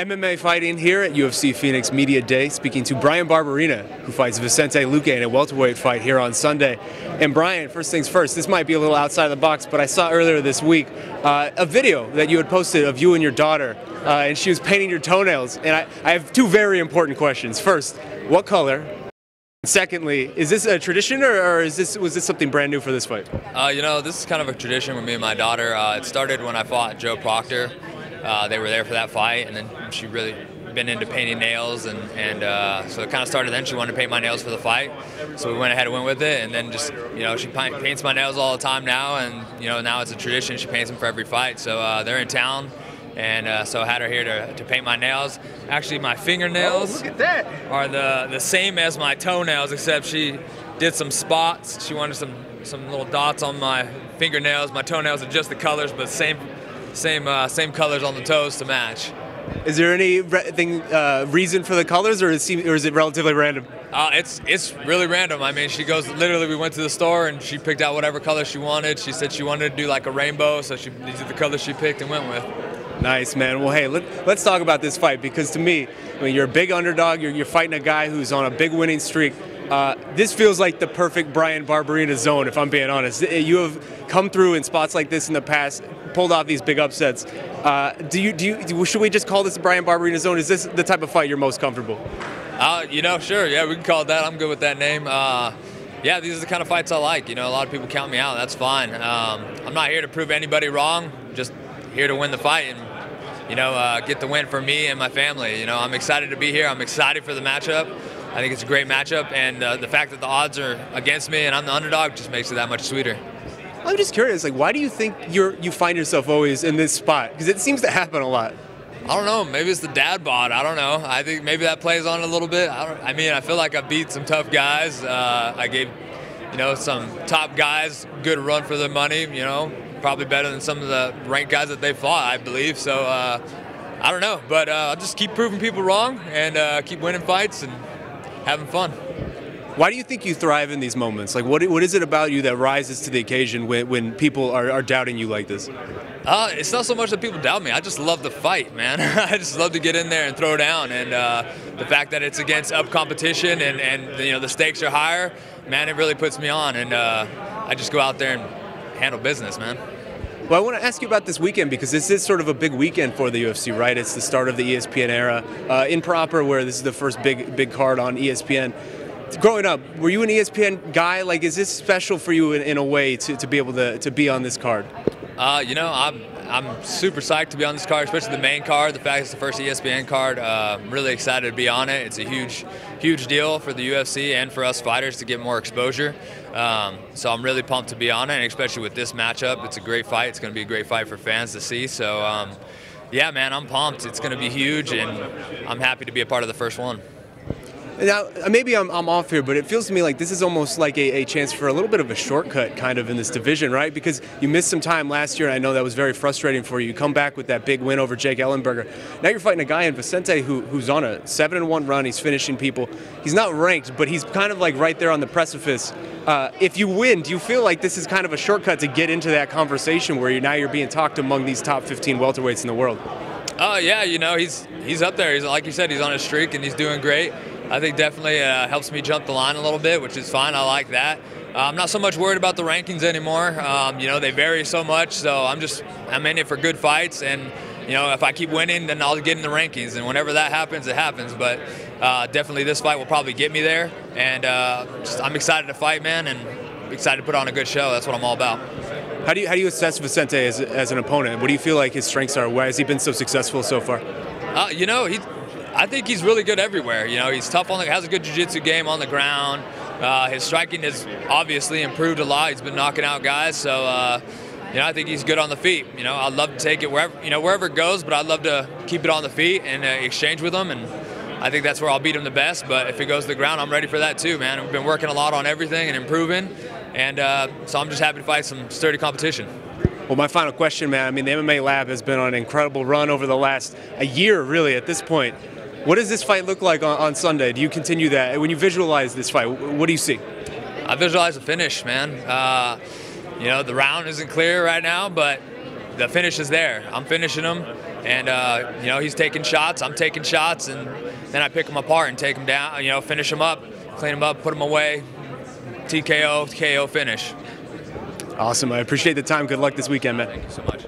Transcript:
MMA fighting here at UFC Phoenix Media Day, speaking to Bryan Barberena, who fights Vicente Luque in a welterweight fight here on Sunday. And Bryan, first things first, this might be a little outside of the box, but I saw earlier this week uh, a video that you had posted of you and your daughter, uh, and she was painting your toenails. And I, I have two very important questions. First, what color? Secondly, is this a tradition or, or, is this was this something brand new for this fight? Uh, you know, this is kind of a tradition with me and my daughter. Uh, it started when I fought Joe Proctor. Uh, they were there for that fight, and then she really been into painting nails, and, and uh, so it kind of started then. She wanted to paint my nails for the fight, so we went ahead and went with it, and then just you know she paints my nails all the time now, and you know now it's a tradition. She paints them for every fight. So uh, they're in town, and uh, so I had her here to, to paint my nails. Actually, my fingernails oh, are the the same as my toenails, except she did some spots. She wanted some some little dots on my fingernails. My toenails are just the colors, but same same uh, same colors on the toes to match. Is there any re- thing, uh, reason for the colors, or is, it, or is it relatively random? Uh, it's it's really random. I mean, she goes literally. We went to the store and she picked out whatever color she wanted. She said she wanted to do like a rainbow, so she these are the colors she picked and went with. Nice, man. Well, hey, let, us talk about this fight because to me, I mean, you're a big underdog. You're, you're fighting a guy who's on a big winning streak. Uh, this feels like the perfect Bryan Barberena zone, if I'm being honest. You have come through in spots like this in the past, pulled off these big upsets. Uh, do you do you should we just call this the Bryan Barberena zone? Is this the type of fight you're most comfortable? Uh, you know, sure, yeah, we can call it that. I'm good with that name. Uh, yeah, these are the kind of fights I like. You know, a lot of people count me out. That's fine. Um, I'm not here to prove anybody wrong. Just here to win the fight and you know uh, get the win for me and my family. You know, I'm excited to be here. I'm excited for the matchup. I think it's a great matchup, and uh, the fact that the odds are against me and I'm the underdog just makes it that much sweeter. I'm just curious, like, why do you think you're you find yourself always in this spot? Because it seems to happen a lot. I don't know. Maybe it's the dad bod. I don't know. I think maybe that plays on a little bit. I, I mean, I feel like I beat some tough guys. Uh, I gave, you know, some top guys good run for their money. You know, probably better than some of the ranked guys that they fought. I believe. So uh, I don't know, but uh, I'll just keep proving people wrong and uh, keep winning fights and having fun. Why do you think you thrive in these moments? Like, what, what is it about you that rises to the occasion when, when people are, are doubting you like this? Uh, it's not so much that people doubt me. I just love to fight, man. I just love to get in there and throw down. And uh, the fact that it's against up competition and, and you know the stakes are higher, man, it really puts me on. And uh, I just go out there and handle business, man. Well, I want to ask you about this weekend because this is sort of a big weekend for the UFC, right? It's the start of the ESPN era uh, in proper, where this is the first big big card on ESPN. Growing up, were you an ESPN guy? Like, is this special for you in, in a way to, to be able to, to be on this card? Uh, you know, I'm I'm super psyched to be on this card, especially the main card. The fact it's the first ESPN card, uh, I'm really excited to be on it. It's a huge, huge deal for the UFC and for us fighters to get more exposure. Um, so I'm really pumped to be on it, and especially with this matchup. It's a great fight. It's going to be a great fight for fans to see. So, um, yeah, man, I'm pumped. It's going to be huge, and I'm happy to be a part of the first one. Now, maybe I'm, I'm off here, but it feels to me like this is almost like a, a, chance for a little bit of a shortcut kind of in this division, right? Because you missed some time last year, and I know that was very frustrating for you. You come back with that big win over Jake Ellenberger. Now you're fighting a guy in Vicente who, who's on a 7 and 1 run. He's finishing people. He's not ranked, but he's kind of like right there on the precipice. Uh, if you win, do you feel like this is kind of a shortcut to get into that conversation where you now you're being talked among these top 15 welterweights in the world? Oh yeah, you know he's he's up there. He's like you said, he's on a streak and he's doing great. I think definitely uh, helps me jump the line a little bit, which is fine. I like that. Uh, I'm not so much worried about the rankings anymore. Um, you know, they vary so much, so I'm just I'm in it for good fights, and you know, if I keep winning, then I'll get in the rankings, and whenever that happens, it happens. But uh, definitely, this fight will probably get me there, and uh, just, I'm excited to fight, man, and excited to put on a good show. That's what I'm all about. How do you how do you assess Vicente as, as an opponent? What do you feel like his strengths are? Why has he been so successful so far? Uh, you know, he I think he's really good everywhere. You know, he's tough on the, has a good jiu-jitsu game on the ground. Uh, his striking has obviously improved a lot. He's been knocking out guys, so uh, you know I think he's good on the feet. You know, I'd love to take it wherever you know wherever it goes, but I'd love to keep it on the feet and uh, exchange with him. And I think that's where I'll beat him the best. But if it goes to the ground, I'm ready for that too, man. We've been working a lot on everything and improving, and uh, so I'm just happy to fight some sturdy competition. Well, my final question, man. I mean, the MMA Lab has been on an incredible run over the last a year, really, at this point. What does this fight look like on, on, Sunday? Do you continue that? When you visualize this fight, what do you see? I visualize a finish, man. Uh, you know, the round isn't clear right now, but the finish is there. I'm finishing them. And uh, you know, he's taking shots. I'm taking shots, and then I pick him apart and take him down. You know, finish him up, clean him up, put him away. TKO, KO finish. Awesome. I appreciate the time. Good luck this weekend, man. Thank you so much.